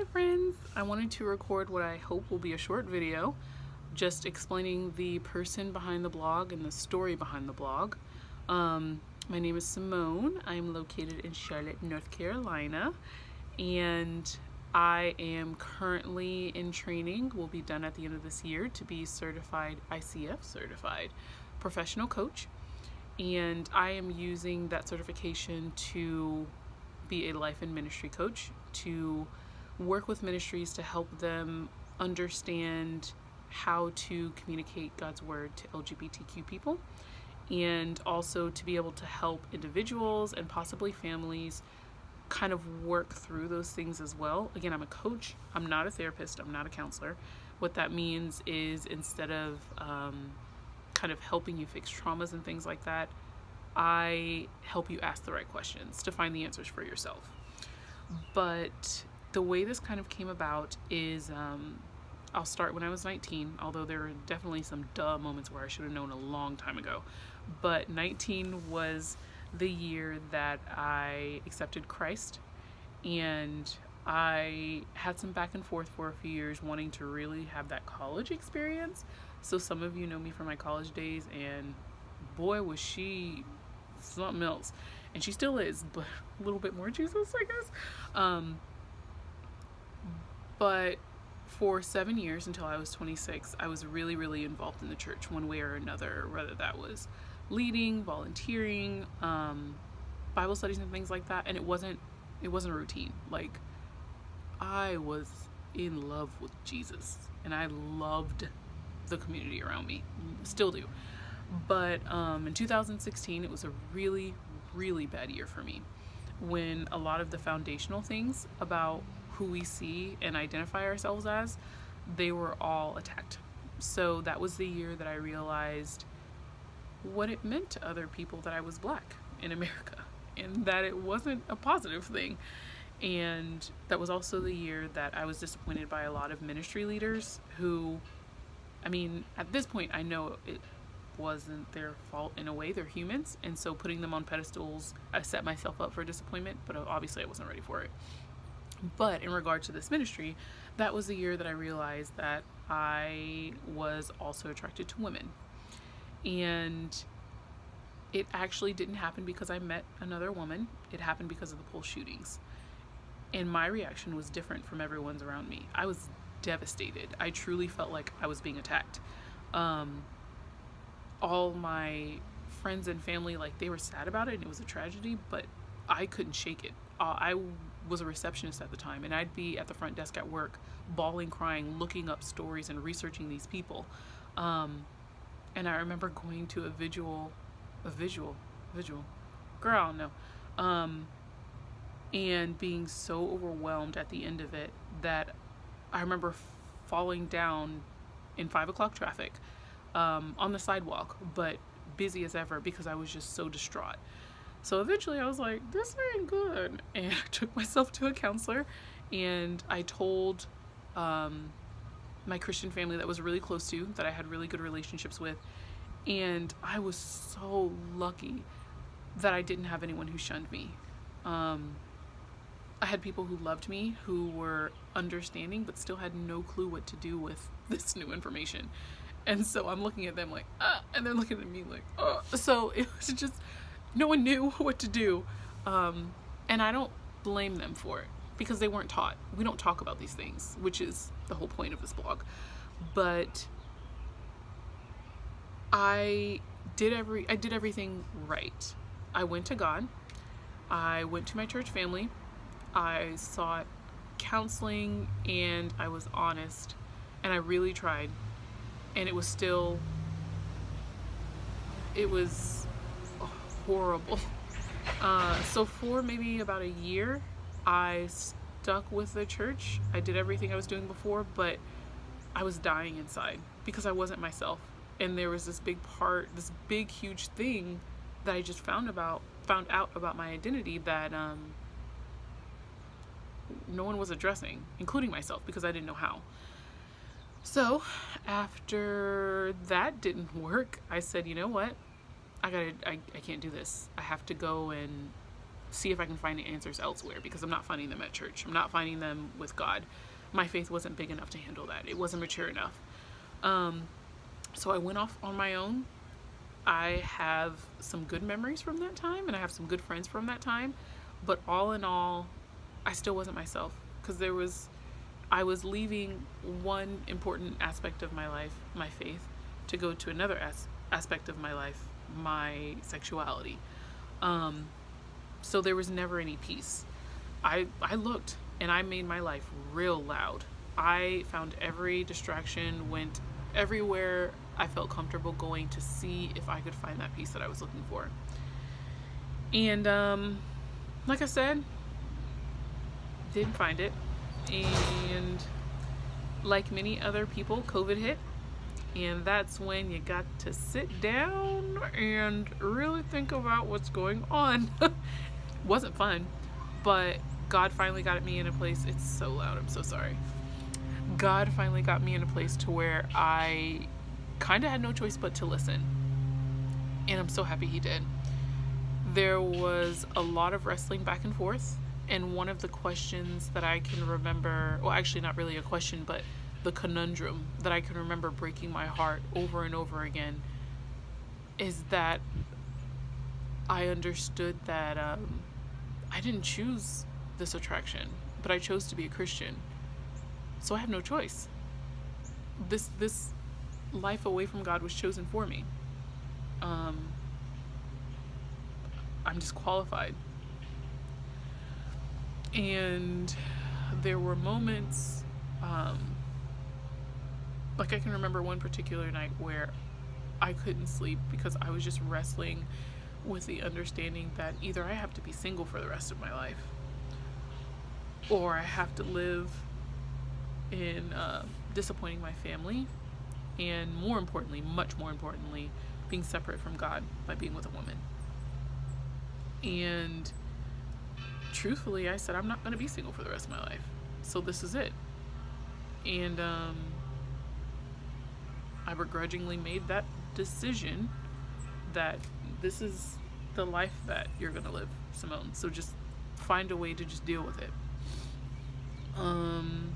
Hi friends! I wanted to record what I hope will be a short video just explaining the person behind the blog and the story behind the blog. Um, my name is Simone. I'm located in Charlotte, North Carolina and I am currently in training, will be done at the end of this year to be certified ICF certified professional coach and I am using that certification to be a life and ministry coach to work with ministries to help them understand how to communicate God's word to LGBTQ people and also to be able to help individuals and possibly families kind of work through those things as well. Again, I'm a coach, I'm not a therapist, I'm not a counselor. What that means is instead of um, kind of helping you fix traumas and things like that, I help you ask the right questions to find the answers for yourself. But the way this kind of came about is um, I'll start when I was 19, although there are definitely some duh moments where I should have known a long time ago. But 19 was the year that I accepted Christ and I had some back and forth for a few years wanting to really have that college experience. So some of you know me from my college days and boy was she something else. And she still is, but a little bit more Jesus, I guess. Um, but for seven years until I was 26, I was really, really involved in the church one way or another, whether that was leading, volunteering, um, Bible studies and things like that. And it wasn't, it wasn't a routine. Like I was in love with Jesus and I loved the community around me, still do. But um, in 2016, it was a really, really bad year for me when a lot of the foundational things about who we see and identify ourselves as, they were all attacked. So that was the year that I realized what it meant to other people that I was black in America and that it wasn't a positive thing. And that was also the year that I was disappointed by a lot of ministry leaders who, I mean, at this point, I know it wasn't their fault in a way. They're humans. And so putting them on pedestals, I set myself up for disappointment, but obviously I wasn't ready for it. But in regard to this ministry, that was the year that I realized that I was also attracted to women. And it actually didn't happen because I met another woman. It happened because of the Pulse shootings. And my reaction was different from everyone's around me. I was devastated. I truly felt like I was being attacked. Um, all my friends and family like they were sad about it and it was a tragedy but i couldn't shake it uh, i was a receptionist at the time and i'd be at the front desk at work bawling crying looking up stories and researching these people. Um, and i remember going to a visual a visual visual girl no. Um, and being so overwhelmed at the end of it that i remember falling down in five o'clock traffic um, on the sidewalk, but busy as ever because I was just so distraught. So eventually I was like, this ain't good. And I took myself to a counselor and I told um, my Christian family that was really close to, that I had really good relationships with. And I was so lucky that I didn't have anyone who shunned me. Um, I had people who loved me, who were understanding, but still had no clue what to do with this new information. And so I'm looking at them like, uh, and they're looking at me like, uh. So it was just, no one knew what to do. Um, and I don't blame them for it because they weren't taught. We don't talk about these things, which is the whole point of this blog. But I did every I did everything right. I went to God. I went to my church family. I sought counseling and I was honest and I really tried and it was still it was horrible. Uh, so for maybe about a year I stuck with the church. I did everything I was doing before but I was dying inside because I wasn't myself. And there was this big part this big huge thing that I just found about found out about my identity that um, no one was addressing including myself because I didn't know how. So after that didn't work, I said, you know what? I gotta, I, I can't do this. I have to go and see if I can find the answers elsewhere because I'm not finding them at church. I'm not finding them with God. My faith wasn't big enough to handle that. It wasn't mature enough. Um, so I went off on my own. I have some good memories from that time and I have some good friends from that time. But all in all, I still wasn't myself because there was, I was leaving one important aspect of my life, my faith, to go to another as- aspect of my life, my sexuality. Um, so there was never any peace. I, I looked and I made my life real loud. I found every distraction, went everywhere I felt comfortable going to see if I could find that peace that I was looking for. And um, like I said, didn't find it. And like many other people, COVID hit. And that's when you got to sit down and really think about what's going on. Wasn't fun, but God finally got me in a place. It's so loud, I'm so sorry. God finally got me in a place to where I kind of had no choice but to listen. And I'm so happy He did. There was a lot of wrestling back and forth. And one of the questions that I can remember, well, actually, not really a question, but the conundrum that I can remember breaking my heart over and over again is that I understood that um, I didn't choose this attraction, but I chose to be a Christian. So I have no choice. This this life away from God was chosen for me. Um, I'm disqualified. And there were moments um, like I can remember one particular night where I couldn't sleep because I was just wrestling with the understanding that either I have to be single for the rest of my life or I have to live in uh, disappointing my family and more importantly, much more importantly, being separate from God by being with a woman. And truthfully, I said, I'm not going to be single for the rest of my life. So this is it. And um, I begrudgingly made that decision that this is the life that you're gonna live, Simone. So just find a way to just deal with it. Um,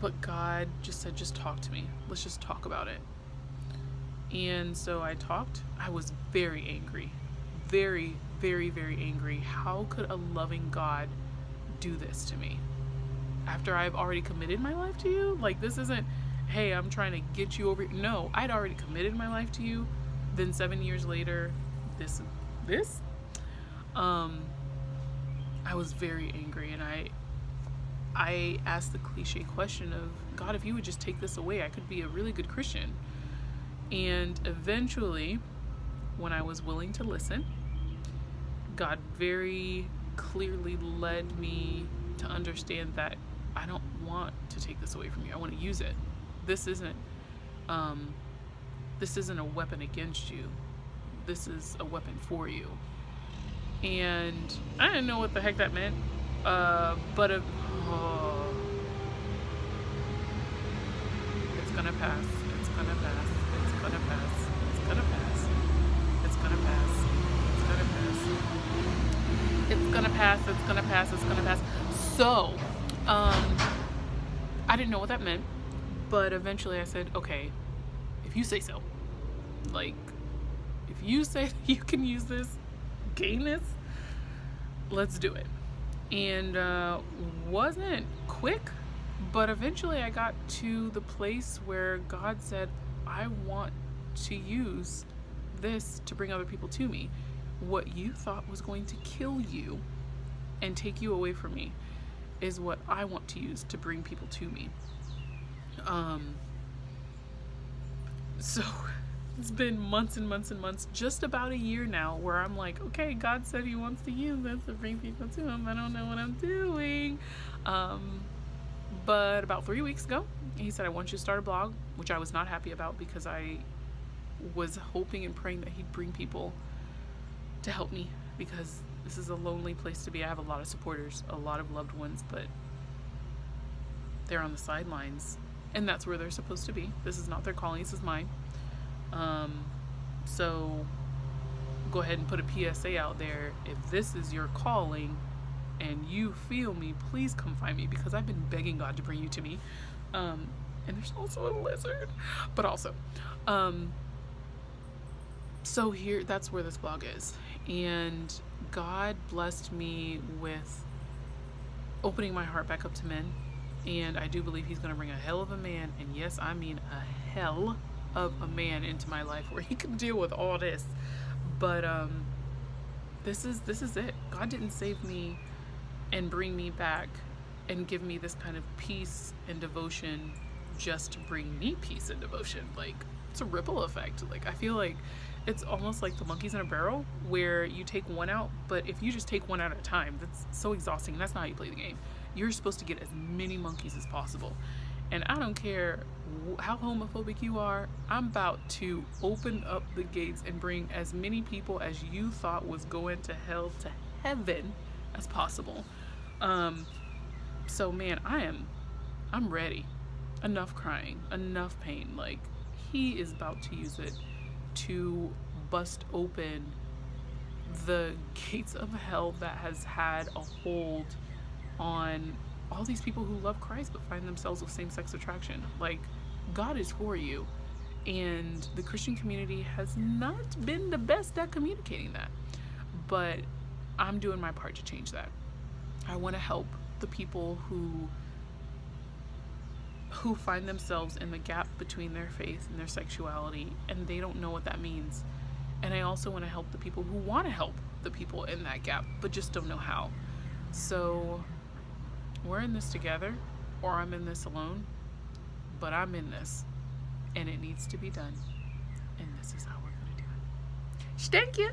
but God just said, just talk to me. Let's just talk about it. And so I talked. I was very angry. Very, very, very angry. How could a loving God do this to me? After I've already committed my life to you? Like, this isn't hey, I'm trying to get you over. No, I'd already committed my life to you. Then seven years later, this, this, um, I was very angry, and I, I asked the cliche question of God, if you would just take this away, I could be a really good Christian. And eventually, when I was willing to listen, God very clearly led me to understand that I don't want to take this away from you. I want to use it this isn't um, this isn't a weapon against you. This is a weapon for you. And I didn't know what the heck that meant uh, but oh, it's gonna pass. It's gonna pass. It's gonna pass. It's gonna pass. It's gonna pass. It's gonna pass. It's gonna pass. It's gonna pass. It's gonna pass. So um I didn't know what that meant but eventually I said, okay, if you say so, like, if you say you can use this gayness, let's do it. And uh, wasn't quick, but eventually I got to the place where God said, I want to use this to bring other people to me. What you thought was going to kill you and take you away from me is what I want to use to bring people to me. Um, so it's been months and months and months, just about a year now, where I'm like, okay, God said He wants to use this to bring people to Him. I don't know what I'm doing. Um, but about three weeks ago, He said, I want you to start a blog, which I was not happy about because I was hoping and praying that He'd bring people to help me because this is a lonely place to be. I have a lot of supporters, a lot of loved ones, but they're on the sidelines and that's where they're supposed to be. This is not their calling, this is mine. Um, so go ahead and put a PSA out there. If this is your calling and you feel me, please come find me because I've been begging God to bring you to me. Um, and there's also a lizard, but also, um, so here, that's where this blog is. And God blessed me with opening my heart back up to men. And I do believe He's going to bring a hell of a man, and yes, I mean a hell of a man into my life where He can deal with all this. But um, this is this is it. God didn't save me and bring me back and give me this kind of peace and devotion just to bring me peace and devotion. Like it's a ripple effect. Like I feel like it's almost like the monkeys in a barrel where you take one out, but if you just take one out at a time, that's so exhausting. And that's not how you play the game. You're supposed to get as many monkeys as possible. And I don't care how homophobic you are, I'm about to open up the gates and bring as many people as you thought was going to hell to heaven as possible. Um, so man, I am, I'm ready. Enough crying, enough pain. Like he is about to use it to bust open the gates of hell that has had a hold on all these people who love Christ but find themselves with same sex attraction. Like, God is for you. And the Christian community has not been the best at communicating that. But I'm doing my part to change that. I want to help the people who who find themselves in the gap between their faith and their sexuality and they don't know what that means. And I also want to help the people who want to help the people in that gap but just don't know how. So we're in this together or I'm in this alone, but I'm in this and it needs to be done. And this is how we're going to do it. Thank you.